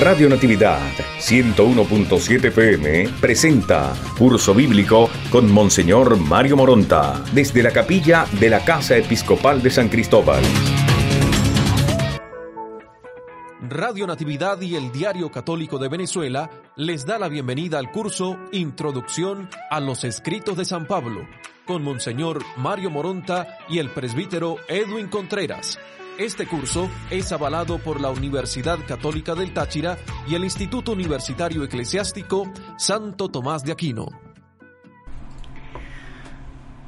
Radio Natividad 101.7 FM presenta Curso Bíblico con Monseñor Mario Moronta desde la capilla de la Casa Episcopal de San Cristóbal. Radio Natividad y el Diario Católico de Venezuela les da la bienvenida al curso Introducción a los Escritos de San Pablo con Monseñor Mario Moronta y el presbítero Edwin Contreras. Este curso es avalado por la Universidad Católica del Táchira y el Instituto Universitario Eclesiástico Santo Tomás de Aquino.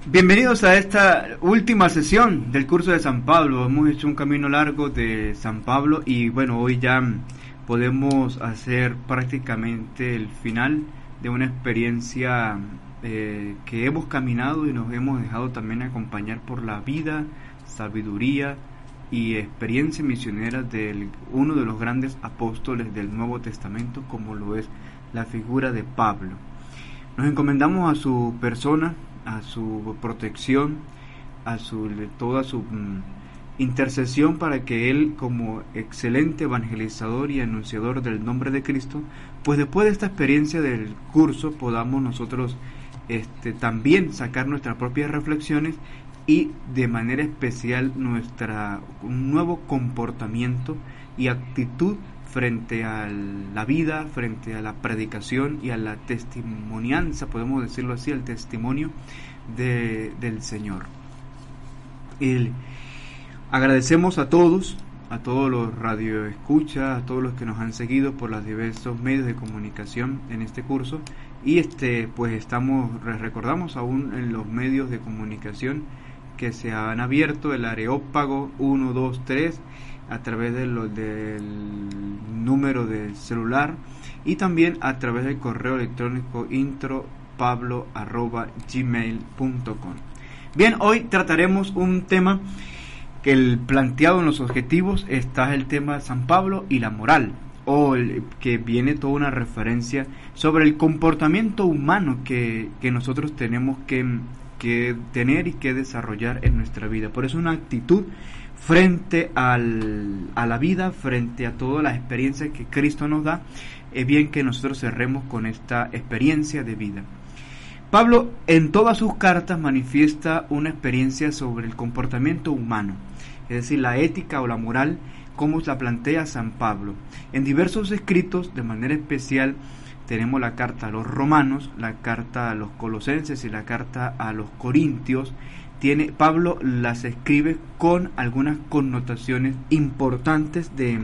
Bienvenidos a esta última sesión del curso de San Pablo. Hemos hecho un camino largo de San Pablo y bueno, hoy ya podemos hacer prácticamente el final de una experiencia eh, que hemos caminado y nos hemos dejado también acompañar por la vida, sabiduría y experiencia misionera de uno de los grandes apóstoles del Nuevo Testamento como lo es la figura de Pablo. Nos encomendamos a su persona, a su protección, a su, toda su mm, intercesión para que Él, como excelente evangelizador y anunciador del nombre de Cristo, pues después de esta experiencia del curso podamos nosotros este, también sacar nuestras propias reflexiones y de manera especial nuestra un nuevo comportamiento y actitud frente a la vida, frente a la predicación y a la testimonianza, podemos decirlo así, al testimonio de, del Señor. agradecemos a todos, a todos los radioescuchas, a todos los que nos han seguido por los diversos medios de comunicación en este curso y este pues estamos recordamos aún en los medios de comunicación que se han abierto el Areópago 123 a través de lo, del número del celular y también a través del correo electrónico intropablo.gmail.com Bien, hoy trataremos un tema que el planteado en los objetivos está el tema de San Pablo y la moral o que viene toda una referencia sobre el comportamiento humano que, nosotros tenemos que, que, tener y que desarrollar en nuestra vida. Por eso una actitud frente a la vida, frente a toda la experiencia que Cristo nos da, es bien que nosotros cerremos con esta experiencia de vida. Pablo en todas sus cartas manifiesta una experiencia sobre el comportamiento humano, es decir, la ética o la moral, como la plantea San Pablo. En diversos escritos, de manera especial, tenemos la carta a los romanos, la carta a los colosenses y la carta a los corintios, tiene, Pablo las escribe con algunas connotaciones importantes de,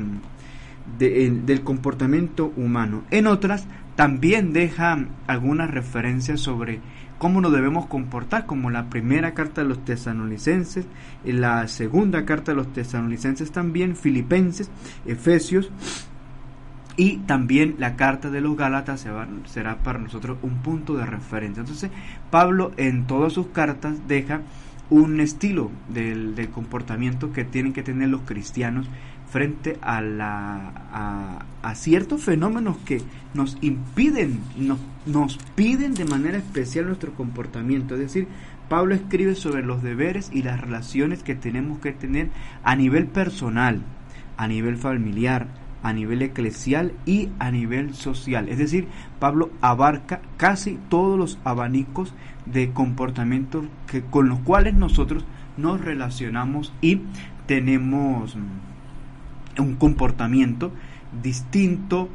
del comportamiento humano. En otras también deja algunas referencias sobre cómo nos debemos comportar, como la primera carta de los tesanolicenses, la segunda carta de los tesanolicenses también, filipenses, efesios, y también la carta de los Gálatas será para nosotros un punto de referencia. Entonces, Pablo en todas sus cartas deja un estilo del, comportamiento que tienen que tener los cristianos frente a, la, a, ciertos fenómenos que nos impiden, nos, nos piden de manera especial nuestro comportamiento. Es decir, Pablo escribe sobre los deberes y las relaciones que tenemos que tener a nivel personal, a nivel familiar, a nivel eclesial y a nivel social. Es decir, Pablo abarca casi todos los abanicos de comportamientos con los cuales nosotros nos relacionamos y tenemos mm, un comportamiento distinto,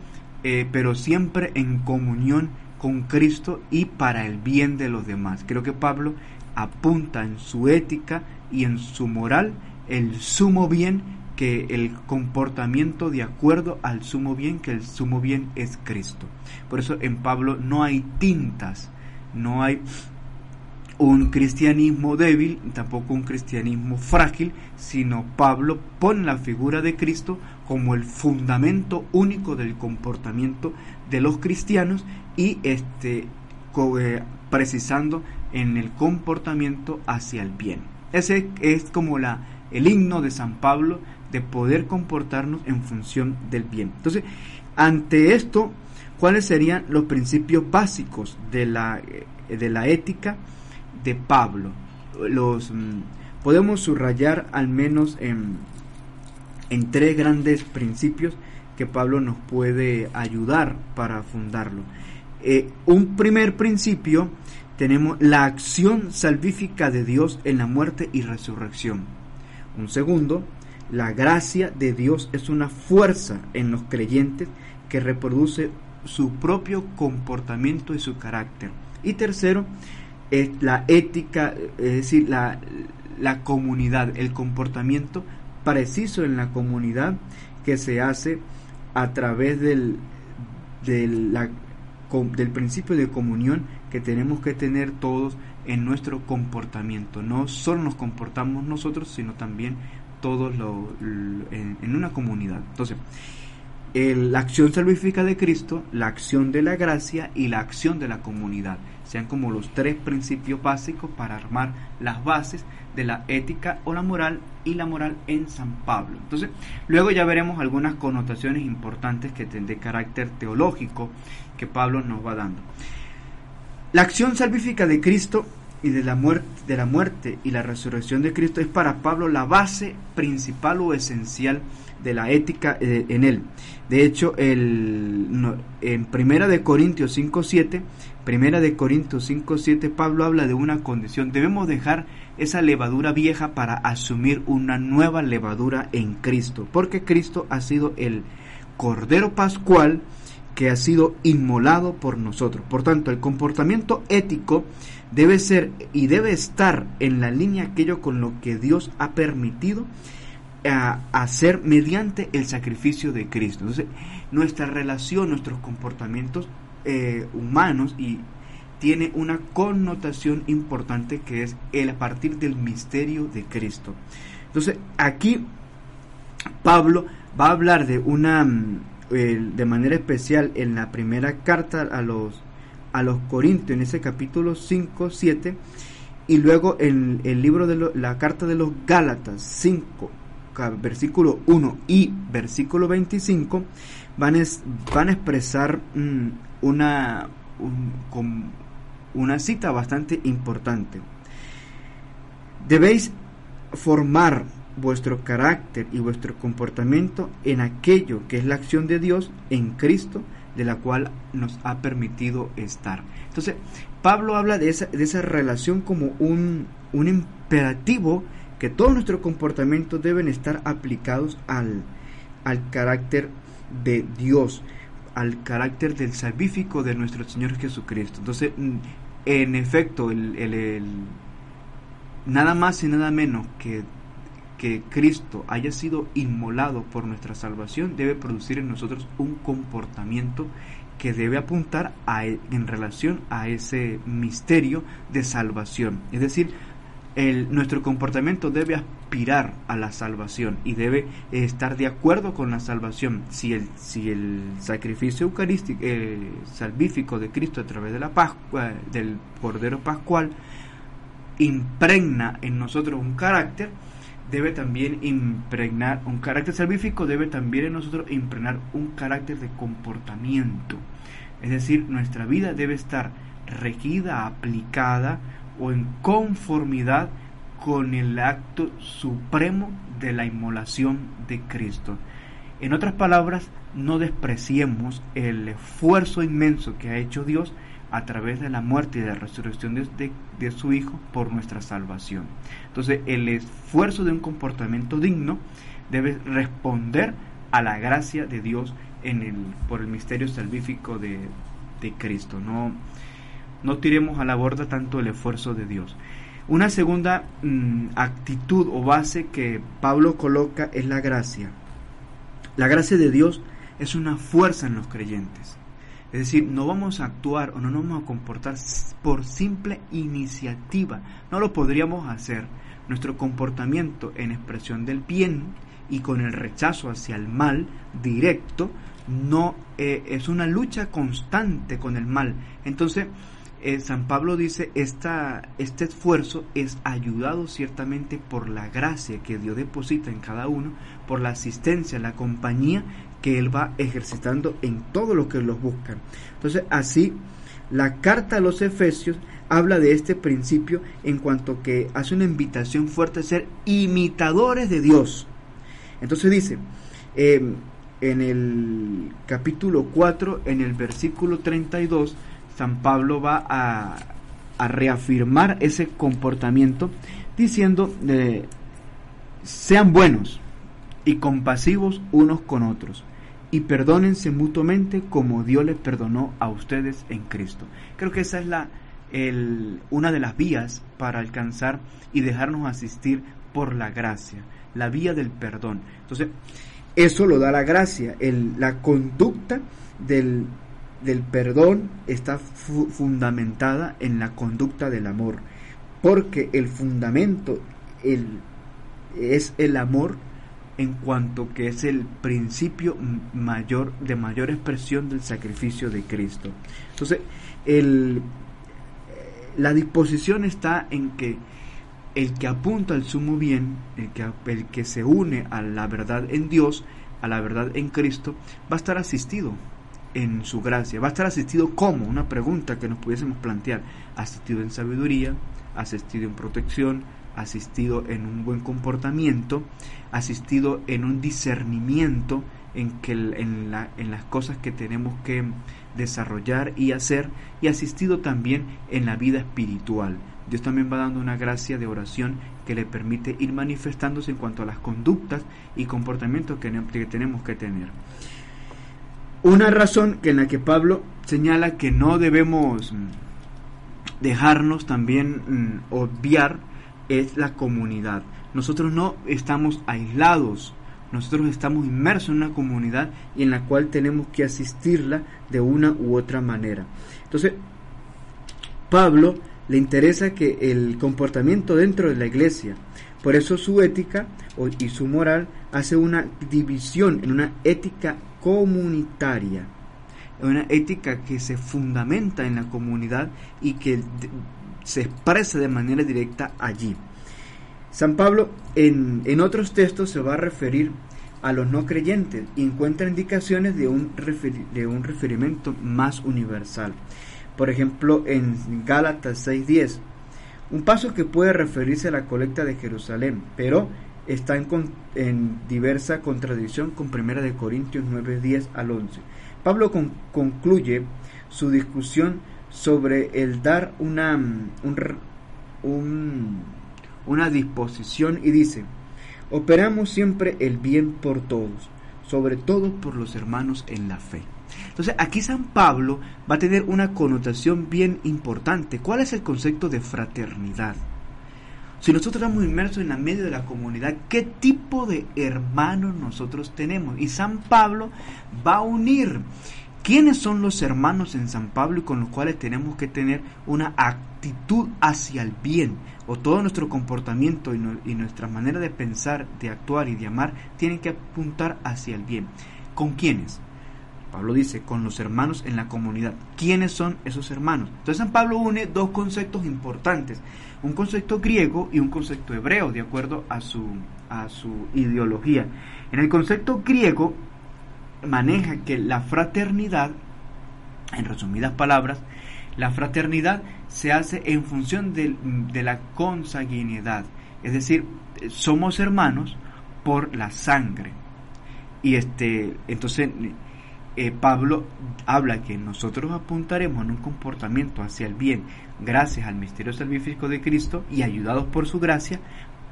eh, pero siempre en comunión con Cristo y para el bien de los demás. Creo que Pablo apunta en su ética y en su moral el sumo bien que el comportamiento de acuerdo al sumo bien, que el sumo bien es Cristo. Por eso en Pablo no hay tintas, no hay un cristianismo débil, tampoco un cristianismo frágil, sino Pablo pone la figura de Cristo como el fundamento único del comportamiento de los cristianos y este eh, precisando en el comportamiento hacia el bien. Ese es como la el himno de San Pablo de poder comportarnos en función del bien. Entonces, ante esto, ¿cuáles serían los principios básicos de la, eh, de la ética de Pablo? Los mm, podemos subrayar al menos en, en tres grandes principios que Pablo nos puede ayudar para fundarlo. Eh, un primer principio tenemos la acción salvífica de Dios en la muerte y resurrección. Un segundo, la gracia de Dios es una fuerza en los creyentes que reproduce su propio comportamiento y su carácter. Y tercero, es la ética, es decir, la, la comunidad, el comportamiento preciso en la comunidad que se hace a través del, del, del principio de comunión que tenemos que tener todos en nuestro comportamiento. No solo nos comportamos nosotros, sino también todos lo, en, una comunidad. Entonces, el, la acción salvífica de Cristo, la acción de la gracia y la acción de la comunidad. Sean como los tres principios básicos para armar las bases de la ética o la moral y la moral en San Pablo. Entonces, luego ya veremos algunas connotaciones importantes que de carácter teológico que Pablo nos va dando. La acción salvífica de Cristo y de la muerte de la muerte y la resurrección de Cristo es para Pablo la base principal o esencial de la ética eh, en él. De hecho, el, en Primera de Corintios 5:7, Primera de Corintios 5:7 Pablo habla de una condición, debemos dejar esa levadura vieja para asumir una nueva levadura en Cristo, porque Cristo ha sido el cordero pascual que ha sido inmolado por nosotros. Por tanto, el comportamiento ético debe ser y debe estar en la línea aquello con lo que Dios ha permitido a hacer mediante el sacrificio de Cristo. Entonces, nuestra relación, nuestros comportamientos eh, humanos y tiene una connotación importante que es el a partir del misterio de Cristo. Entonces, aquí Pablo va a hablar de una mm, de manera especial en la primera carta a los a los Corintios en ese capítulo 5, 7 y luego en el libro de la carta de los Gálatas 5 versículo 1 y versículo 25 van, van a expresar mm, una, una cita bastante importante. Debéis formar vuestro carácter y vuestro comportamiento en aquello que es la acción de Dios en Cristo, de la cual nos ha permitido estar. Entonces, Pablo habla de esa, de esa relación como un, un imperativo que todos nuestros comportamientos deben estar aplicados al, al carácter de Dios, al carácter del salvífico de nuestro Señor Jesucristo. Entonces, mm, en efecto, el, nada más y nada menos que que Cristo haya sido inmolado por nuestra salvación debe producir en nosotros un comportamiento que debe apuntar a, e, en relación a ese misterio de salvación. Es decir, nuestro comportamiento debe aspirar a la salvación y debe estar de acuerdo con la salvación. Si el, si el sacrificio eucarístico, eh, salvífico de Cristo a través de la Pascua, del Cordero Pascual, impregna en nosotros un carácter, debe también impregnar, un carácter salvífico debe también en nosotros impregnar un carácter de comportamiento. Es decir, nuestra vida debe estar regida, aplicada o en conformidad con el acto supremo de la inmolación de Cristo. En otras palabras, no despreciemos el esfuerzo inmenso que ha hecho Dios a través de la muerte y de la resurrección de, su Hijo por nuestra salvación. Entonces, el esfuerzo de un comportamiento digno debe responder a la gracia de Dios en el, por el misterio salvífico de, de Cristo. No, no tiremos a la borda tanto el esfuerzo de Dios. Una segunda mm, actitud o base que Pablo coloca es la gracia. La gracia de Dios es una fuerza en los creyentes. Es decir, no vamos a actuar o no nos vamos a comportar por simple iniciativa. No lo podríamos hacer. Nuestro comportamiento en expresión del bien y con el rechazo hacia el mal directo no eh, es una lucha constante con el mal. Entonces, eh, San Pablo dice, esta, este esfuerzo es ayudado ciertamente por la gracia que Dios deposita en cada uno, por la asistencia, la compañía que Él va ejercitando en todo lo que los buscan. Entonces, así, la carta a los Efesios habla de este principio en cuanto que hace una invitación fuerte a ser imitadores de Dios. Entonces dice, em, en el capítulo 4, en el versículo 32, San Pablo va a, reafirmar ese comportamiento diciendo, eh, sean buenos y compasivos unos con otros y perdónense mutuamente como Dios les perdonó a ustedes en Cristo. Creo que esa es la, una de las vías para alcanzar y dejarnos asistir por la gracia, la vía del perdón. Entonces, eso lo da la gracia, la conducta del, del perdón está fundamentada en la conducta del amor, porque el fundamento es el amor en cuanto que es el principio mayor de mayor expresión del sacrificio de Cristo. Entonces, el, la disposición está en que el que apunta al sumo bien, el que, el que se une a la verdad en Dios, a la verdad en Cristo, va a estar asistido en su gracia. Va a estar asistido como, una pregunta que nos pudiésemos plantear, asistido en sabiduría, asistido en protección, asistido en un buen comportamiento, asistido en un discernimiento en, que, en, la, en las cosas que tenemos que desarrollar y hacer, y asistido también en la vida espiritual. Dios también va dando una gracia de oración que le permite ir manifestándose en cuanto a las conductas y comportamientos que, que tenemos que tener. Una razón en la que Pablo señala que no debemos dejarnos también mm, obviar es la comunidad. Nosotros no estamos aislados, nosotros estamos inmersos en una comunidad y en la cual tenemos que asistirla de una u otra manera. Entonces, Pablo le interesa que el comportamiento dentro de la iglesia, por eso su ética y su moral hace una división en una ética comunitaria, una ética que se fundamenta en la comunidad y que se expresa de manera directa allí. San Pablo en, en otros textos se va a referir a los no creyentes y encuentra indicaciones de un, de un referimiento más universal. Por ejemplo, en Gálatas 6.10, un paso que puede referirse a la colecta de Jerusalén, pero está en, en diversa contradicción con 1 de Corintios 9.10 al 11. Pablo concluye su discusión sobre el dar una, un, una disposición y dice, operamos siempre el bien por todos, sobre todo por los hermanos en la fe. Entonces aquí San Pablo va a tener una connotación bien importante. ¿Cuál es el concepto de fraternidad? Si nosotros estamos inmersos en la medio de la comunidad, ¿qué tipo de hermanos nosotros tenemos? Y San Pablo va a unir quiénes son los hermanos en San Pablo y con los cuales tenemos que tener una actitud hacia el bien, o todo nuestro comportamiento y, nuestra manera de pensar, de actuar y de amar tienen que apuntar hacia el bien. ¿Con quiénes? Pablo dice, con los hermanos en la comunidad. ¿Quiénes son esos hermanos? Entonces San Pablo une dos conceptos importantes, un concepto griego y un concepto hebreo, de acuerdo a su, a su ideología. En el concepto griego maneja que la fraternidad, en resumidas palabras, la fraternidad se hace en función de, la consanguinidad, es decir, somos hermanos por la sangre. Y este, entonces eh, Pablo habla que nosotros apuntaremos en un comportamiento hacia el bien gracias al misterio salvífico de Cristo y ayudados por su gracia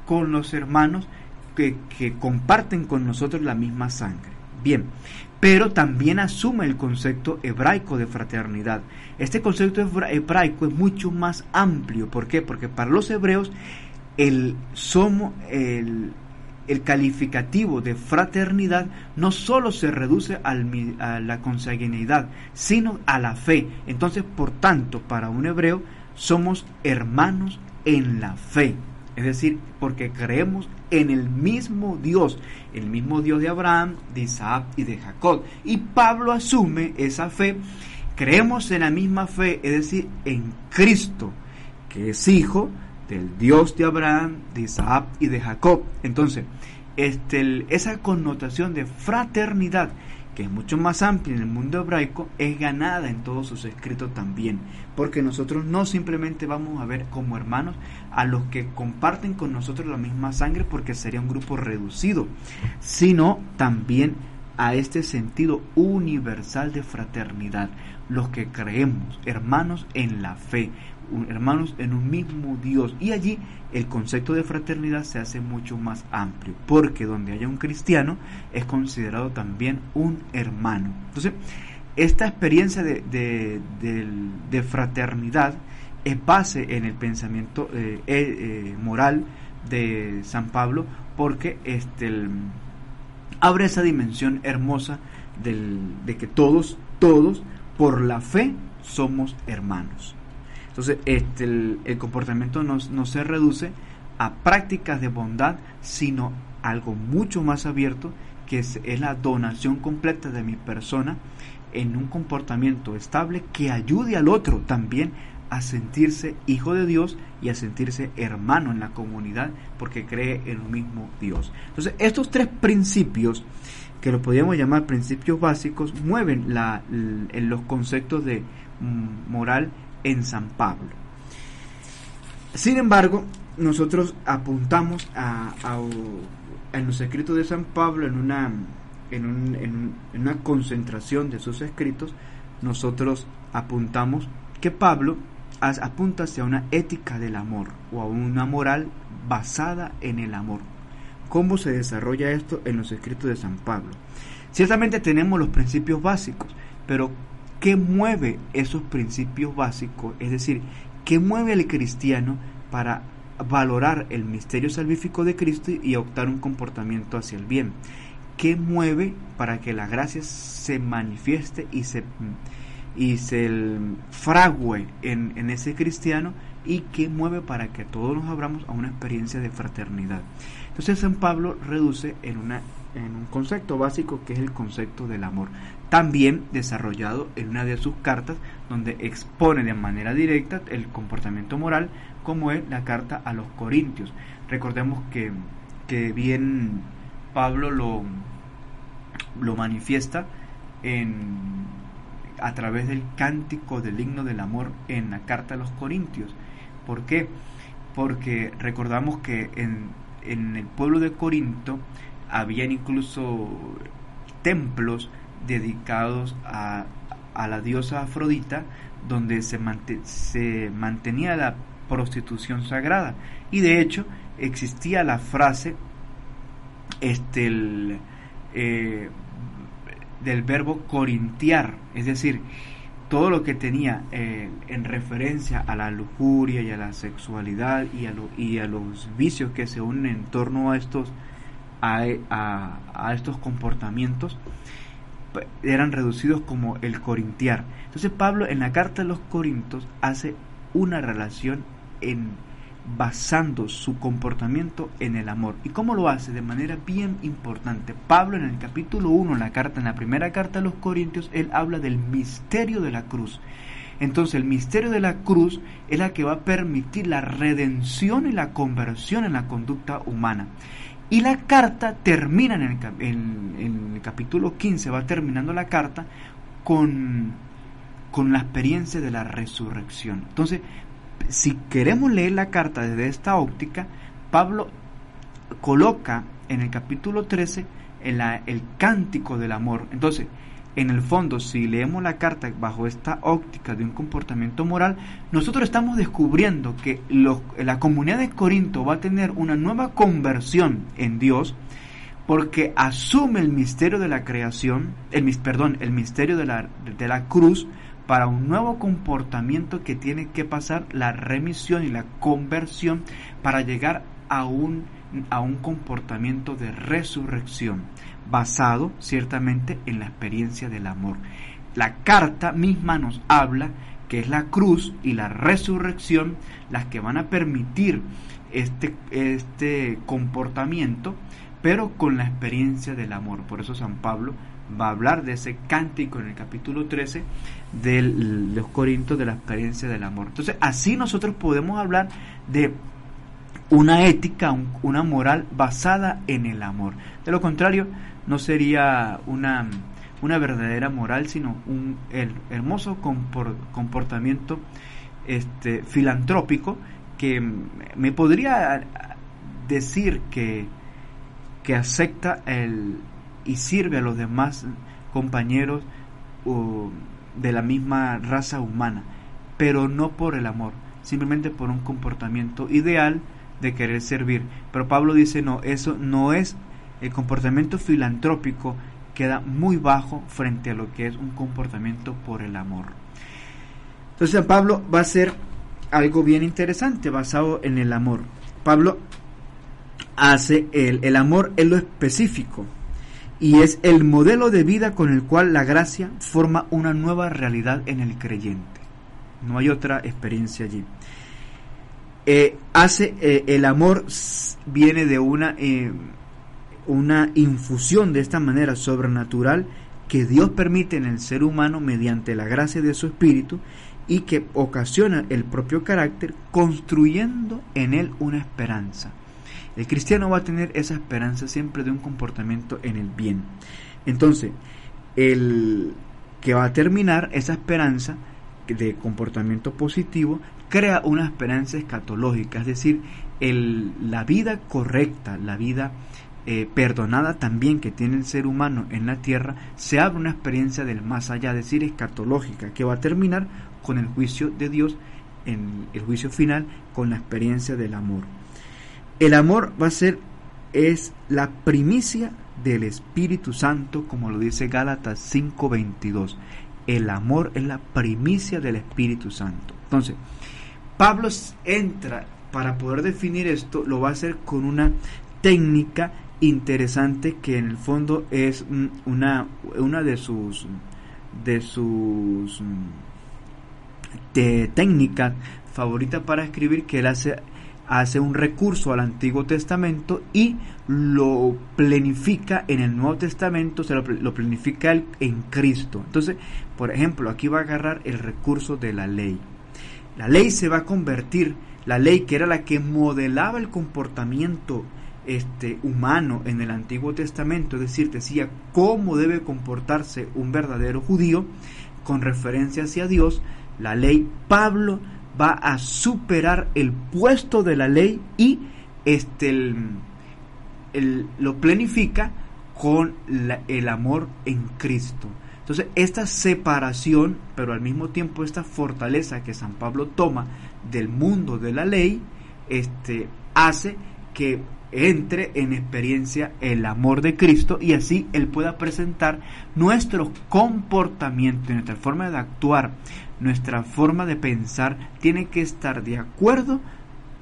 con los hermanos que, que comparten con nosotros la misma sangre. Bien, pero también asume el concepto hebraico de fraternidad. Este concepto hebraico es mucho más amplio. ¿Por qué? Porque para los hebreos el somos el, el calificativo de fraternidad no solo se reduce a la consanguinidad, sino a la fe. Entonces, por tanto, para un hebreo somos hermanos en la fe. Es decir, porque creemos en el mismo Dios, el mismo Dios de Abraham, de Isaac y de Jacob. Y Pablo asume esa fe, creemos en la misma fe, es decir, en Cristo, que es hijo del Dios de Abraham, de Isaac y de Jacob. Entonces, este, esa connotación de fraternidad, que es mucho más amplia en el mundo hebraico, es ganada en todos sus escritos también, porque nosotros no simplemente vamos a ver como hermanos a los que comparten con nosotros la misma sangre, porque sería un grupo reducido, sino también a este sentido universal de fraternidad, los que creemos, hermanos en la fe, hermanos en un mismo Dios. Y allí el concepto de fraternidad se hace mucho más amplio, porque donde haya un cristiano es considerado también un hermano. Entonces, esta experiencia de, fraternidad es base en el pensamiento eh, eh, eh, moral de San Pablo, porque este, abre esa dimensión hermosa de que todos, todos, por la fe, somos hermanos. Entonces, este, el, comportamiento no, no, se reduce a prácticas de bondad, sino algo mucho más abierto, que es, la donación completa de mi persona en un comportamiento estable que ayude al otro también a sentirse hijo de Dios y a sentirse hermano en la comunidad porque cree en un mismo Dios. Entonces, estos tres principios, que lo podríamos llamar principios básicos, mueven la, los conceptos de mm, moral en San Pablo. Sin embargo, nosotros apuntamos a, en los escritos de San Pablo, en una, en una concentración de sus escritos, nosotros apuntamos que Pablo apunta hacia una ética del amor o a una moral basada en el amor. ¿Cómo se desarrolla esto en los escritos de San Pablo? Ciertamente tenemos los principios básicos, pero ¿Qué mueve esos principios básicos? Es decir, ¿qué mueve al cristiano para valorar el misterio salvífico de Cristo y optar un comportamiento hacia el bien? ¿Qué mueve para que la gracia se manifieste y se, y se frague en, en ese cristiano? ¿Y qué mueve para que todos nos abramos a una experiencia de fraternidad? Entonces San Pablo reduce en una en un concepto básico que es el concepto del amor, también desarrollado en una de sus cartas donde expone de manera directa el comportamiento moral como es la carta a los Corintios. Recordemos que, que bien Pablo lo, lo manifiesta en, a través del cántico del himno del amor en la carta a los Corintios. ¿Por qué? Porque recordamos que en, en el pueblo de Corinto habían incluso templos dedicados a, la diosa Afrodita, donde se, se mantenía la prostitución sagrada. Y de hecho existía la frase este, eh, del verbo corintiar, es decir, todo lo que tenía eh, en referencia a la lujuria y a la sexualidad y a, y a los vicios que se unen en torno a estos a, estos comportamientos eran reducidos como el corintiar. Entonces Pablo en la carta de los Corintios hace una relación en basando su comportamiento en el amor. ¿Y cómo lo hace? De manera bien importante. Pablo en el capítulo 1, en la carta, en la primera carta a los Corintios, él habla del misterio de la cruz. Entonces el misterio de la cruz es la que va a permitir la redención y la conversión en la conducta humana. Y la carta termina en el, capítulo 15, va terminando la carta con, con la experiencia de la resurrección. Entonces, si queremos leer la carta desde esta óptica, Pablo coloca en el capítulo 13 el, el cántico del amor. Entonces, en el fondo, si leemos la carta bajo esta óptica de un comportamiento moral, nosotros estamos descubriendo que la comunidad de Corinto va a tener una nueva conversión en Dios porque asume el misterio de la creación, el, perdón, el misterio de la, de la cruz para un nuevo comportamiento que tiene que pasar la remisión y la conversión para llegar a un, a un comportamiento de resurrección basado ciertamente en la experiencia del amor. La carta misma nos habla que es la cruz y la resurrección las que van a permitir este, este comportamiento, pero con la experiencia del amor. Por eso San Pablo va a hablar de ese cántico en el capítulo 13 de los Corintios de la experiencia del amor. Entonces, así nosotros podemos hablar de una ética, una moral basada en el amor. De lo contrario, no sería una, una verdadera moral, sino un hermoso comportamiento este, filantrópico que me podría decir que, que acepta el, y sirve a los demás compañeros de la misma raza humana, pero no por el amor, simplemente por un comportamiento ideal de querer servir. Pero Pablo dice, no, eso no es el comportamiento filantrópico, queda muy bajo frente a lo que es un comportamiento por el amor. Entonces Pablo va a ser algo bien interesante basado en el amor. Pablo hace el, el amor en lo específico y es el modelo de vida con el cual la gracia forma una nueva realidad en el creyente. No hay otra experiencia allí. Eh, hace eh, el amor viene de una, eh, una infusión de esta manera sobrenatural que Dios permite en el ser humano mediante la gracia de su espíritu y que ocasiona el propio carácter construyendo en él una esperanza. El cristiano va a tener esa esperanza siempre de un comportamiento en el bien. Entonces, el que va a terminar esa esperanza de comportamiento positivo crea una esperanza escatológica, es decir, la vida correcta, la vida eh, perdonada también que tiene el ser humano en la tierra, se abre una experiencia del más allá, es decir, escatológica, que va a terminar con el juicio de Dios, en el juicio final, con la experiencia del amor. El amor va a ser, es la primicia del Espíritu Santo, como lo dice Gálatas 5:22. El amor es la primicia del Espíritu Santo. Entonces, Pablo entra para poder definir esto, lo va a hacer con una técnica interesante que en el fondo es una, una de sus de sus de técnicas favoritas para escribir que él hace hace un recurso al Antiguo Testamento y lo planifica en el Nuevo Testamento, se lo, lo planifica en Cristo. Entonces, por ejemplo, aquí va a agarrar el recurso de la ley. La ley se va a convertir, la ley que era la que modelaba el comportamiento este, humano en el Antiguo Testamento, es decir, decía cómo debe comportarse un verdadero judío con referencia hacia Dios, la ley Pablo va a superar el puesto de la ley y este, lo planifica con el amor en Cristo. Entonces, esta separación, pero al mismo tiempo esta fortaleza que San Pablo toma del mundo de la ley, este, hace que entre en experiencia el amor de Cristo y así Él pueda presentar nuestro comportamiento, nuestra forma de actuar, nuestra forma de pensar tiene que estar de acuerdo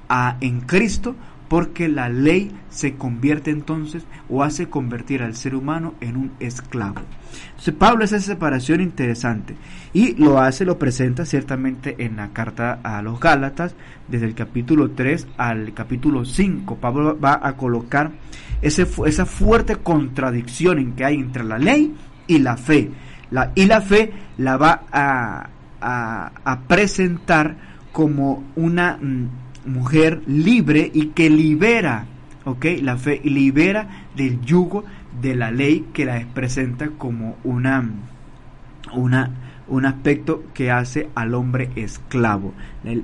a, en Cristo porque la ley se convierte entonces o hace convertir al ser humano en un esclavo. Entonces Pablo hace esa separación interesante y lo hace, lo presenta ciertamente en la carta a los Gálatas, desde el capítulo 3 al capítulo 5. Pablo va a colocar ese, esa fuerte contradicción en que hay entre la ley y la fe. La, y la fe la va a, a, presentar como una mm, mujer libre y que libera, ¿ok? La fe libera del yugo de la ley que la presenta como una, una, un aspecto que hace al hombre esclavo.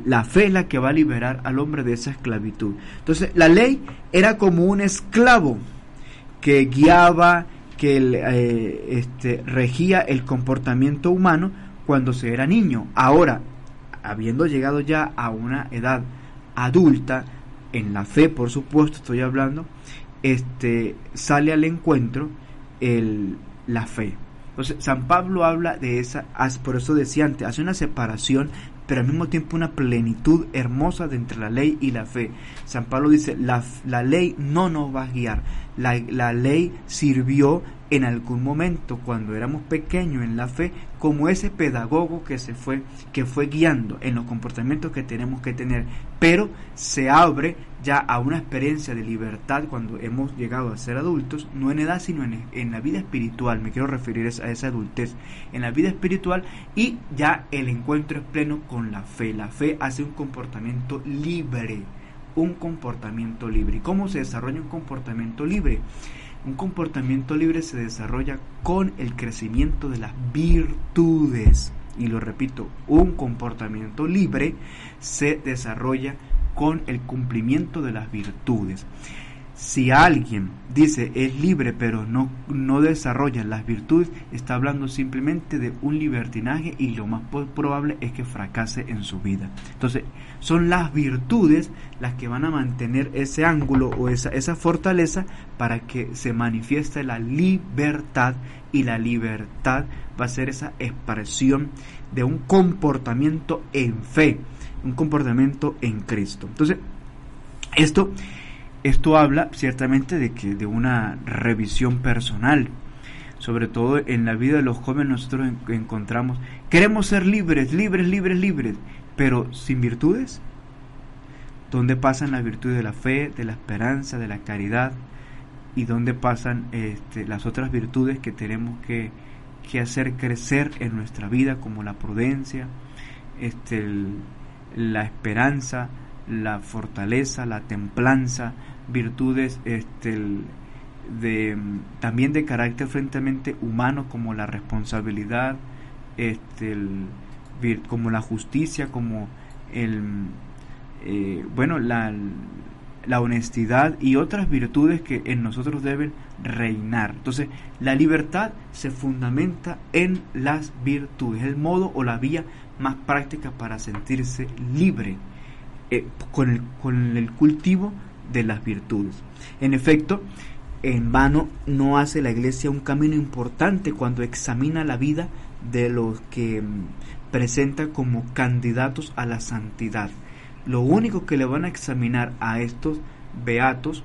La fe es la que va a liberar al hombre de esa esclavitud. Entonces, la ley era como un esclavo que guiaba, que eh, este, regía el comportamiento humano, cuando se era niño. Ahora, habiendo llegado ya a una edad adulta, en la fe, por supuesto, estoy hablando, este, sale al encuentro el, la fe. Entonces, San Pablo habla de esa, por eso decía antes, hace una separación, pero al mismo tiempo una plenitud hermosa de entre la ley y la fe. San Pablo dice, la, la ley no nos va a guiar, la, la ley sirvió en algún momento cuando éramos pequeños en la fe como ese pedagogo que se fue que fue guiando en los comportamientos que tenemos que tener. Pero se abre ya a una experiencia de libertad cuando hemos llegado a ser adultos no en edad sino en, en la vida espiritual. Me quiero referir a esa adultez. En la vida espiritual y ya el encuentro es pleno con la fe. La fe hace un comportamiento libre un comportamiento libre. Y cómo se desarrolla un comportamiento libre un comportamiento libre se desarrolla con el crecimiento de las virtudes. Y lo repito, un comportamiento libre se desarrolla con el cumplimiento de las virtudes. Si alguien dice es libre pero no, no desarrolla las virtudes, está hablando simplemente de un libertinaje y lo más probable es que fracase en su vida. Entonces, son las virtudes las que van a mantener ese ángulo o esa, esa fortaleza para que se manifieste la libertad y la libertad va a ser esa expresión de un comportamiento en fe, un comportamiento en Cristo. Entonces, esto esto habla ciertamente de que de una revisión personal. Sobre todo en la vida de los jóvenes nosotros encontramos, queremos ser libres, libres, libres, libres, pero sin virtudes. ¿Dónde pasan las virtudes de la fe, de la esperanza, de la caridad? ¿Y dónde pasan este, las otras virtudes que tenemos que, hacer crecer en nuestra vida, como la prudencia, este, la esperanza, la fortaleza, la templanza, virtudes este, de, también de carácter francamente humano como la responsabilidad, este, como la justicia, como el, eh, bueno, la, la honestidad y otras virtudes que en nosotros deben reinar. Entonces, la libertad se fundamenta en las virtudes, el modo o la vía más práctica para sentirse libre eh, con, el, con el cultivo de las virtudes. En efecto, en vano no hace la iglesia un camino importante cuando examina la vida de los que mm, presenta como candidatos a la santidad. Lo único que le van a examinar a estos beatos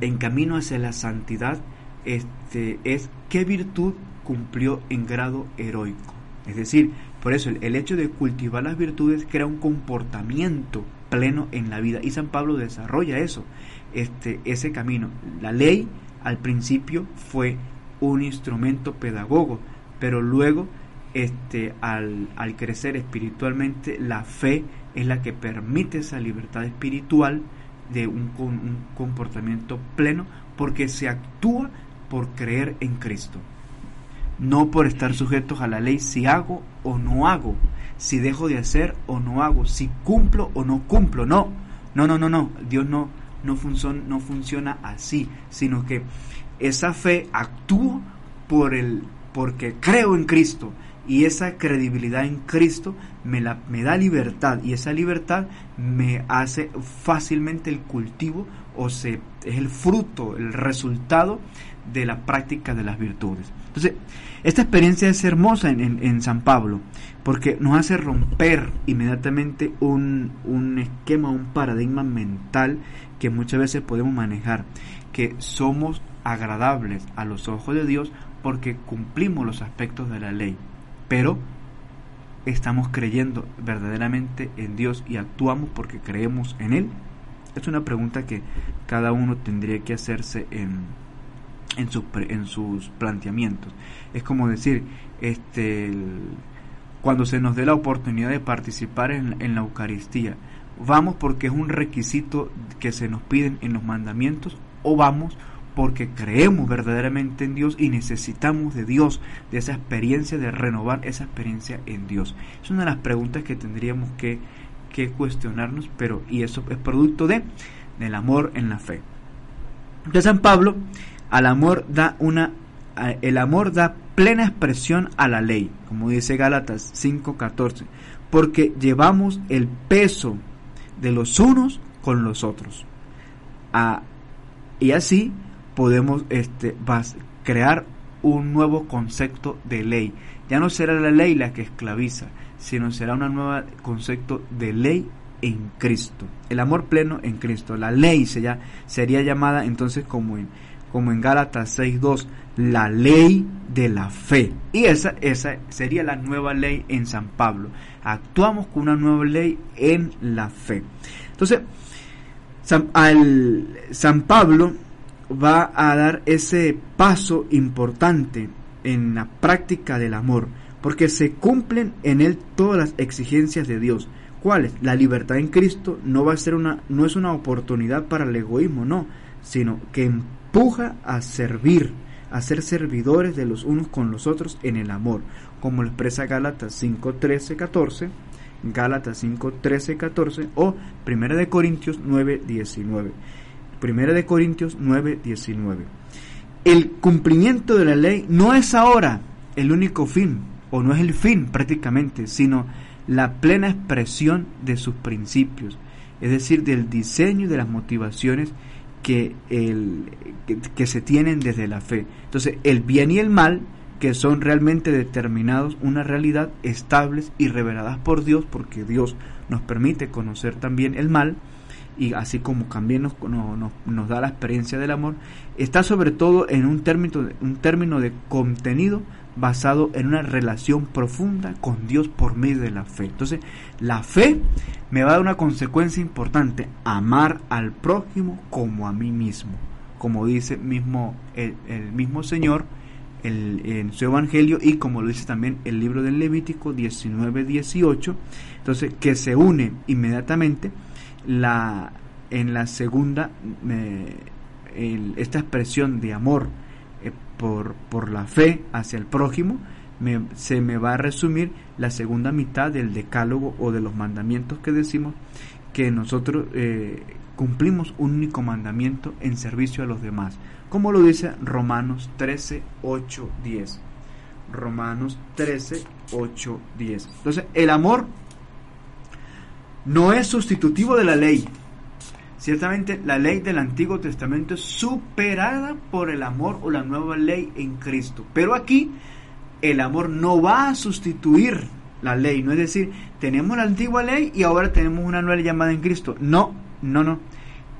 en camino hacia la santidad este, es qué virtud cumplió en grado heroico. Es decir, por eso el hecho de cultivar las virtudes crea un comportamiento pleno en la vida. Y San Pablo desarrolla eso, este, ese camino. La ley al principio fue un instrumento pedagogo, pero luego este, al, al crecer espiritualmente, la fe es la que permite esa libertad espiritual de un, un comportamiento pleno, porque se actúa por creer en Cristo, no por estar sujetos a la ley si hago o no hago, si dejo de hacer o no hago, si cumplo o no cumplo. No, no, no, no, no. Dios no, no, no funciona así, sino que esa fe actúa por el, porque creo en Cristo y esa credibilidad en Cristo me, la, me da libertad y esa libertad me hace fácilmente el cultivo o se, es el fruto, el resultado de la práctica de las virtudes. Entonces, esta experiencia es hermosa en, San Pablo, porque nos hace romper inmediatamente un, un esquema, un paradigma mental que muchas veces podemos manejar, que somos agradables a los ojos de Dios porque cumplimos los aspectos de la ley, pero estamos creyendo verdaderamente en Dios y actuamos porque creemos en Él. Es una pregunta que cada uno tendría que hacerse en, en, en sus planteamientos. Es como decir, este, cuando se nos dé la oportunidad de participar en, en la Eucaristía, ¿vamos porque es un requisito que se nos piden en los mandamientos o vamos porque creemos verdaderamente en Dios y necesitamos de Dios, de esa experiencia, de renovar esa experiencia en Dios. Es una de las preguntas que tendríamos que, que cuestionarnos, pero y eso es producto de del amor en la fe. De San Pablo al amor da una el amor da plena expresión a la ley, como dice Gálatas 5:14, porque llevamos el peso de los unos con los otros. y así podemos este, crear un nuevo concepto de ley. Ya no será la ley la que esclaviza, sino será un nuevo concepto de ley en Cristo. El amor pleno en Cristo. La ley sería, sería llamada entonces como en como en Gálatas 6.2, la ley de la fe. Y esa, esa sería la nueva ley en San Pablo. Actuamos con una nueva ley en la fe. Entonces, San, al, San Pablo va a dar ese paso importante en la práctica del amor, porque se cumplen en él todas las exigencias de Dios. ¿Cuáles? La libertad en Cristo no va a ser una, no es una oportunidad para el egoísmo, no, sino que empuja a servir, a ser servidores de los unos con los otros en el amor, como lo expresa Gálatas 5, 13, 14, Gálatas 5, 13, 14 o 1 de Corintios 9, 19. Primera de Corintios 9, 19. El cumplimiento de la ley no es ahora el único fin, o no es el fin prácticamente, sino la plena expresión de sus principios, es decir, del diseño y de las motivaciones que, el, que, se tienen desde la fe. Entonces, el bien y el mal, que son realmente determinados, una realidad estables y reveladas por Dios, porque Dios nos permite conocer también el mal, y así como también nos, nos, da la experiencia del amor, está sobre todo en un término, un término de contenido basado en una relación profunda con Dios por medio de la fe. Entonces, la fe me va a dar una consecuencia importante, amar al prójimo como a mí mismo, como dice mismo el, mismo Señor en su Evangelio y como lo dice también el libro del Levítico 19-18, entonces que se une inmediatamente la, en la segunda, esta expresión de amor eh, por, por, la fe hacia el prójimo, se me va a resumir la segunda mitad del decálogo o de los mandamientos que decimos que nosotros eh, cumplimos un único mandamiento en servicio a los demás, como lo dice Romanos 13, 8, 10. Romanos 13, 8, 10. Entonces, el amor no es sustitutivo de la ley. Ciertamente la ley del Antiguo Testamento es superada por el amor o la nueva ley en Cristo. Pero aquí el amor no va a sustituir la ley. No es decir, tenemos la antigua ley y ahora tenemos una nueva llamada en Cristo. No, no, no.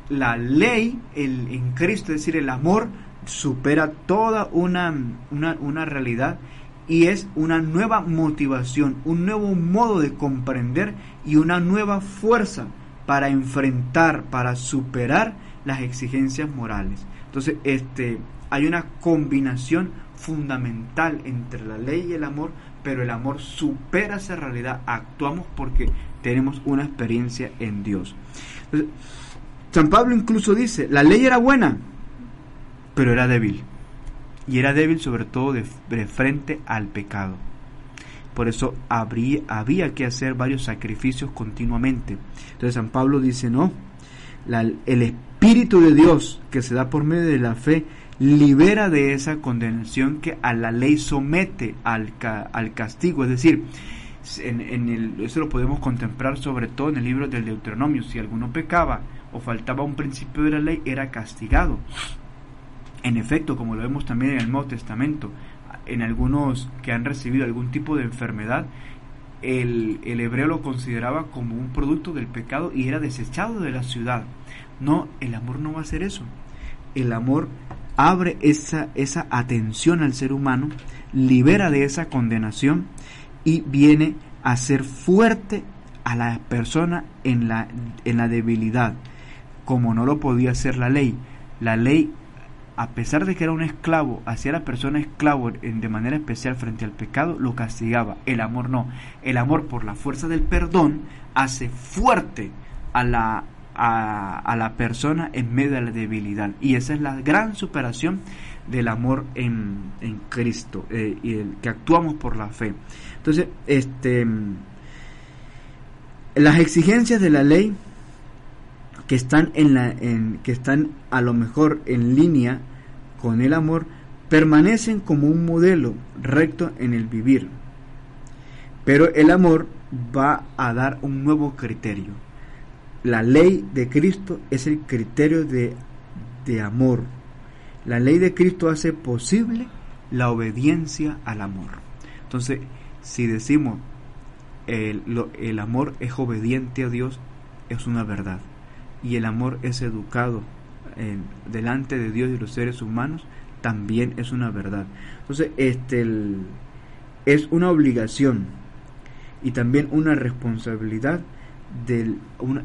La ley el, en Cristo, es decir, el amor, supera toda una, una, una realidad y es una nueva motivación, un nuevo modo de comprender y una nueva fuerza para enfrentar, para superar las exigencias morales. Entonces, este, hay una combinación fundamental entre la ley y el amor, pero el amor supera esa realidad. Actuamos porque tenemos una experiencia en Dios. San Pablo incluso dice, la ley era buena, pero era débil y era débil sobre todo de, frente al pecado. Por eso había que hacer varios sacrificios continuamente. Entonces San Pablo dice, no, el Espíritu de Dios que se da por medio de la fe libera de esa condenación que a la ley somete al, al castigo. Es decir, en, en el, eso lo podemos contemplar sobre todo en el libro del Deuteronomio. Si alguno pecaba o faltaba un principio de la ley, era castigado. En efecto, como lo vemos también en el Nuevo Testamento, en algunos que han recibido algún tipo de enfermedad, el, hebreo lo consideraba como un producto del pecado y era desechado de la ciudad. No, el amor no va a ser eso. El amor abre esa, esa atención al ser humano, libera de esa condenación y viene a ser fuerte a la persona en la, en la debilidad, como no lo podía hacer la ley. La ley a pesar de que era un esclavo, hacía a la persona esclavo de manera especial frente al pecado, lo castigaba. El amor no. El amor por la fuerza del perdón hace fuerte a la, a, la persona en medio de la debilidad. Y esa es la gran superación del amor en, en Cristo, eh, y el, que actuamos por la fe. Entonces, este, las exigencias de la ley que están en la en, que están a lo mejor en línea con el amor permanecen como un modelo recto en el vivir. Pero el amor va a dar un nuevo criterio. La ley de Cristo es el criterio de, de amor. La ley de Cristo hace posible la obediencia al amor. Entonces, si decimos el, el amor es obediente a Dios, es una verdad y el amor es educado delante de Dios y los seres humanos, también es una verdad. Entonces, este es una obligación y también una responsabilidad de,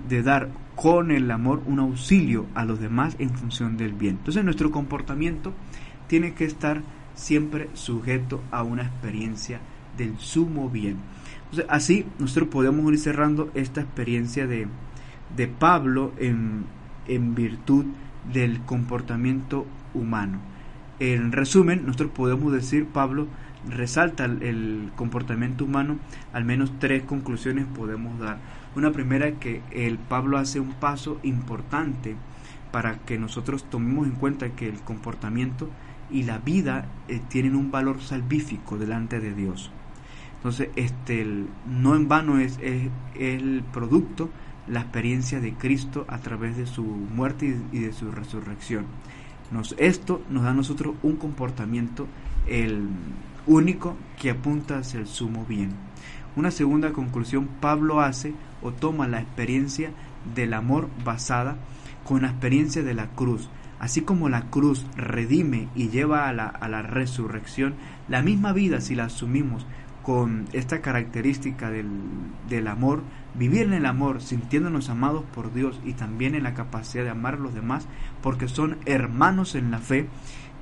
de dar con el amor un auxilio a los demás en función del bien. Entonces, nuestro comportamiento tiene que estar siempre sujeto a una experiencia del sumo bien. Entonces, así nosotros podemos ir cerrando esta experiencia de, de Pablo en, en virtud del comportamiento humano. En resumen, nosotros podemos decir, Pablo resalta el, comportamiento humano, al menos tres conclusiones podemos dar. Una primera es que el Pablo hace un paso importante para que nosotros tomemos en cuenta que el comportamiento y la vida eh, tienen un valor salvífico delante de Dios. Entonces, este, no en vano es, el producto, la experiencia de Cristo a través de su muerte y, de su resurrección. Nos, esto nos da a nosotros un comportamiento el único que apunta hacia el sumo bien. Una segunda conclusión, Pablo hace o toma la experiencia del amor basada con la experiencia de la cruz. Así como la cruz redime y lleva a la, a la resurrección, la misma vida, si la asumimos con esta característica del, del, amor, vivir en el amor, sintiéndonos amados por Dios y también en la capacidad de amar a los demás, porque son hermanos en la fe,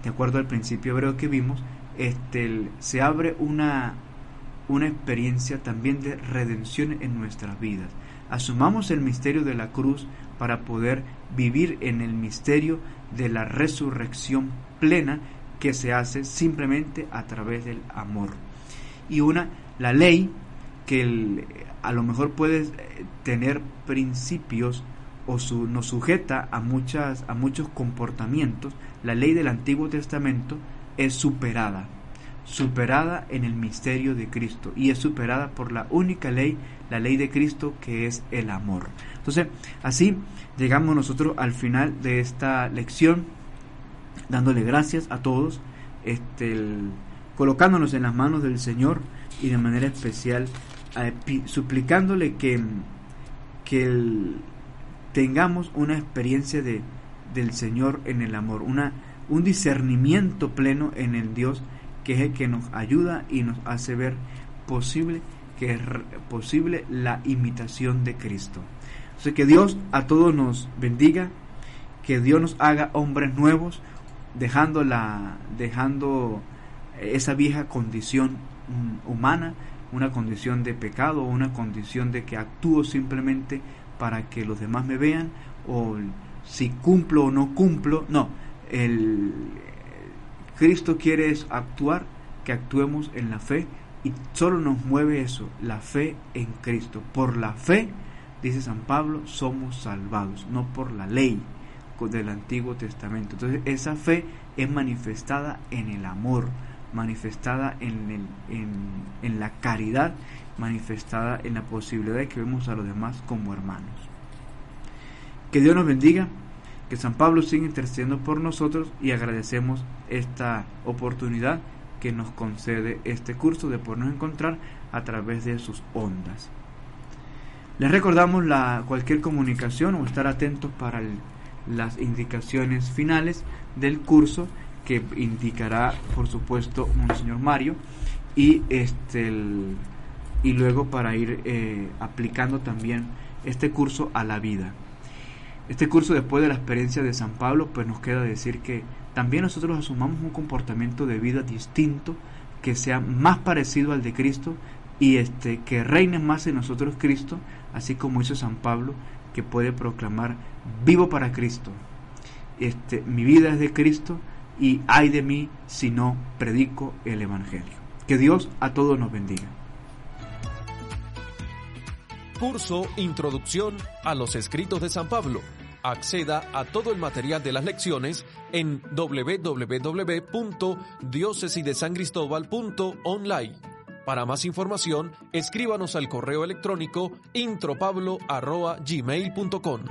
de acuerdo al principio hebreo que vimos, este, se abre una, una experiencia también de redención en nuestras vidas. Asumamos el misterio de la cruz para poder vivir en el misterio de la resurrección plena que se hace simplemente a través del amor. Y una, la ley, que a lo mejor puede eh, tener principios o su, nos sujeta a, muchas, a muchos comportamientos, la ley del Antiguo Testamento es superada, superada en el misterio de Cristo y es superada por la única ley, la ley de Cristo que es el amor. Entonces, así llegamos nosotros al final de esta lección, dándole gracias a todos, este, colocándonos en las manos del Señor y de manera especial suplicándole que, que tengamos una experiencia de, del Señor en el amor, una un discernimiento pleno en el Dios que es el que nos ayuda y nos hace ver posible que es posible la imitación de Cristo. O que Dios a todos nos bendiga, que Dios nos haga hombres nuevos, dejando la dejando esa vieja condición mm, humana, una condición de pecado, una condición de que actúo simplemente para que los demás me vean o si cumplo o no cumplo, no, el Cristo quiere actuar, que actuemos en la fe y solo nos mueve eso, la fe en Cristo. Por la fe, dice San Pablo, somos salvados, no por la ley del Antiguo Testamento. Entonces esa fe es manifestada en el amor, manifestada en, el, en, en la caridad, manifestada en la posibilidad de que vemos a los demás como hermanos. Que Dios nos bendiga que San Pablo siga intercediendo por nosotros y agradecemos esta oportunidad que nos concede este curso de podernos encontrar a través de sus ondas. Les recordamos la, cualquier comunicación o estar atentos para las indicaciones finales del curso que indicará por supuesto Monseñor Mario y este y luego para ir eh, aplicando también este curso a la vida. Este curso, después de la experiencia de San Pablo, pues nos queda decir que también nosotros asumamos un comportamiento de vida distinto, que sea más parecido al de Cristo y este que reine más en nosotros Cristo, así como hizo San Pablo, que puede proclamar vivo para Cristo. Este, mi vida es de Cristo y ay de mí si no predico el evangelio. Que Dios a todos nos bendiga. Curso Introducción a los Escritos de San Pablo acceda a todo el material de las lecciones en www.diocesidesancristobal.online. Para más información, escríbanos al correo electrónico intropablo.gmail.com.